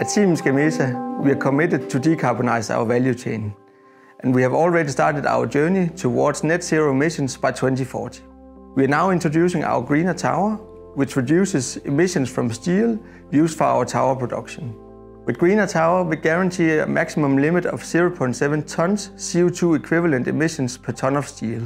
At Siemens Gamesa, we are committed to decarbonize our value chain, and we have already started our journey towards net zero emissions by 2040. We are now introducing our greener tower, which reduces emissions from steel used for our tower production. With greener tower, we guarantee a maximum limit of 0.7 tons CO2 equivalent emissions per ton of steel.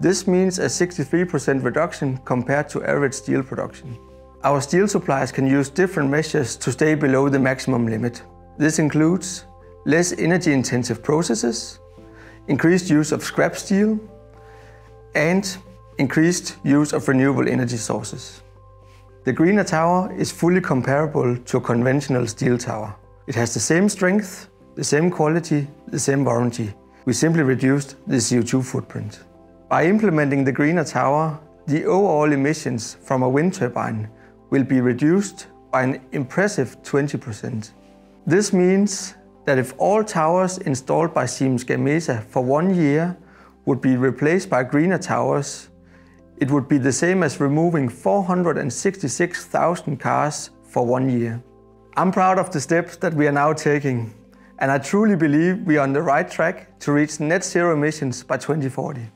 This means a 63% reduction compared to average steel production. Our steel suppliers can use different measures to stay below the maximum limit. This includes less energy-intensive processes, increased use of scrap steel, and increased use of renewable energy sources. The greener tower is fully comparable to a conventional steel tower. It has the same strength, the same quality, the same warranty. We simply reduced the CO2 footprint. By implementing the greener tower, the overall emissions from a wind turbine will be reduced by an impressive 20%. This means that if all towers installed by Siemens Gamesa for one year would be replaced by greener towers, it would be the same as removing 466,000 cars for one year. I'm proud of the steps that we are now taking, and I truly believe we are on the right track to reach net zero emissions by 2040.